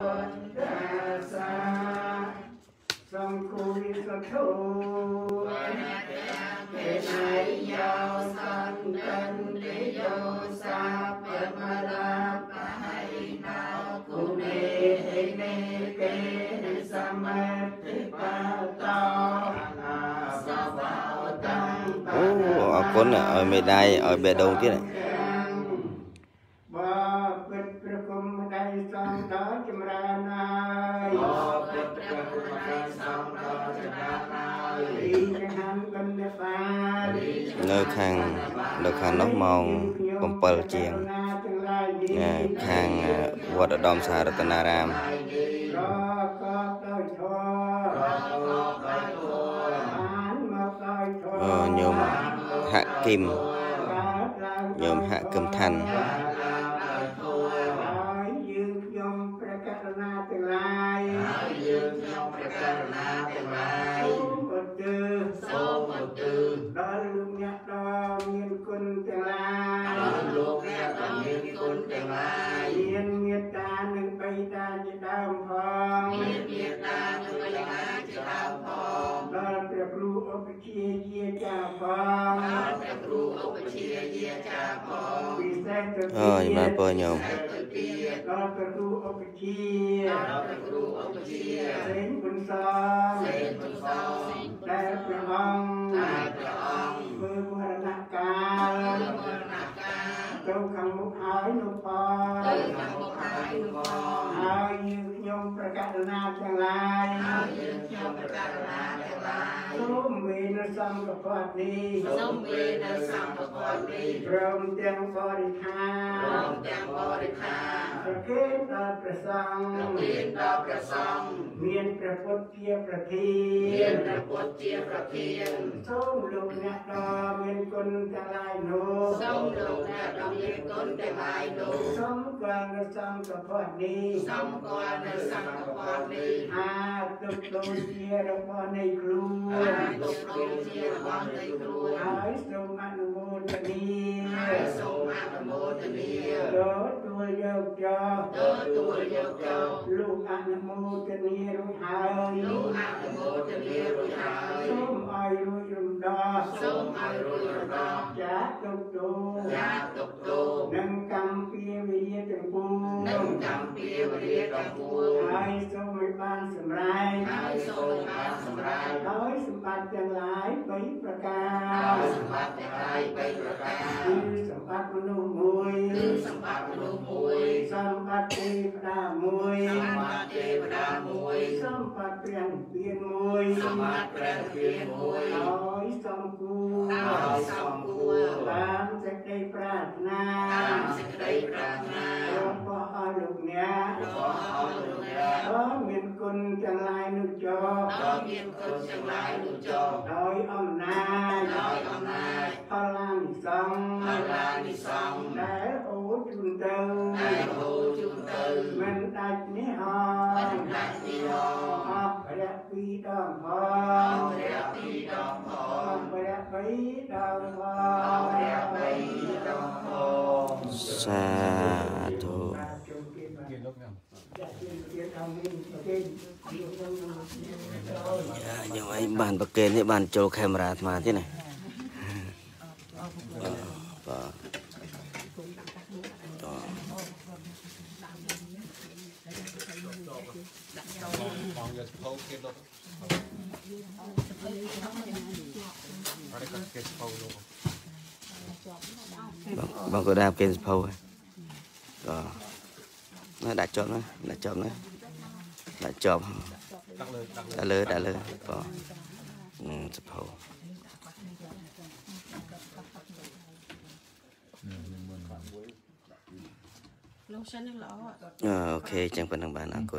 សាសង្ឃូវិសធុទេណៃ នៅខាងនៅខាងនោះម៉ោង7ជាងណាខាងវត្តឧត្តមសាររតនារាមរកបដោយធម៌អរគុណដោយធម៌បានមកដោយធម៌អឺញោមហាក់គឹមកើតឡើងញោមហាក់គឹមឋានដោយធម៌ហើយយើងខ្ញុំព្រះករុណាទាំងឡាយហើយយើងខ្ញុំព្រះករុណាទាំងឡាយ មានមេត្តានិងបញ្ញាជាដើមផងដល់ព្រះគ្រូឧបជាយាចាផងដល់ព្រះគ្រូឧបជាយាចាផងពិសេសទៅអើយបានពើញោមទៅទៀតដល់ព្រះគ្រូឧបជាដល់ព្រះគ្រូឧបជាសេនបុនសងសេនបុសោ ហើយនោះផងទៅខាងមុខហើយនោះផងហើយយើងខ្ញុំប្រកាសណាទាំងឡាយហើយយើងខ្ញុំព្រះករុណាទាំងឡាយ សូមវេនសង្ឃពតនេះសូមវេនៅសង្ឃពរនេះព្រមទាំងបរិខាព្រមទាំងបរិខារប្រគេនដល់ព្រះសង្ឃប្រទានដល់ព្រះសង្ឃមានព្រះពុទ្ធជាប្រធាមាននព្រះពុទ្ធជាប្រធានសូមលោកអ្នកដ៏មានគុណទាំងឡាយនោះសូមលោកអ្នកដ៏មានគុណទាំងឡាយនោះសូមគង់នៅសង្ឃពតនេះសូមគាល់នៅសង្ឃពរនេះអាទុកដូចជារបស់នៃខ្លួនហើយទុកដូចជារបស់នៃខ្លួនហើយសូមអនុមោទនាហើយសូមអនុមោទនាដល់ទួលយកចោទៅទួលយកចូលលោកអនុមោទនារួចហើយលោកអនុមោទនារួចហើយសូមឲ្យរួចរំដោះសូមឲ្យរួចរំដោះចាទុកទោយ៉ាទុកទោនិងកម្មពីវិរិយទាំងពួងនិងកម្មពីវរិយទាំងពួងហើយសូមឲ្យបានសម្រេចហើយសូមឲ្យបានសម្រេចដោយ សម្បត្តិទាំងឡាយ3ប្រកាដោយរសម្បត្តិទាំងឡាយ3ប្រការគឺសម្បត្តិមនុស្សមួយគឺសម្បត្តិមនុស្សមួយសម្បត្តិទេវតាមួយសម្បត្តិទេវតាមួយសម្បត្តិព្រះនិព្វានមួយសម្បត្តិព្រះនិព្វានមួយហើយសំគួរដោយសំគួរតាមសេចក្តីប្រាថ្នាតាមសេចក្តីប្រាថ្នារបស់ឲ្យលោកអ្នករបស់អស់លោកអ្នកក៏មានគុណទាំងឡាយនោះចោដ៏ មានគុណទាំងឡាយនោះចុះដោយអំណាចដោយអំណាចផល្លានិសង្ឃផល្លានិសង្ឃដែលអូនជូនទៅដែលហូរជូនទៅមិនដាច់នេះហោមិនដាច់ទីហោអស់ព្រះពីរដងផអងស់ព្រះពីរដងផអងស់ព្រះបីដងផអស់ព្រះងបីដងផងសាធុញោមអី បានប្រកេននេះបានចូលកាមេរ៉ាអាត្មាទៀតណាបាទបងយកស្ពោគេលោកអរគុណគេស្ពោលោកបងក៏ដាប់គេសភៅហើយបាទណាដាក់ជាប់ណាដាក់ជាប់ណាដាក់ជាប់ ដាក់លើដាក់លើដាក់លើដាក់លើបាទอืมសភៅលោកសិននឹងល្អអឺអូខេចឹងប៉ុណ្្នឹងបានអរគុណ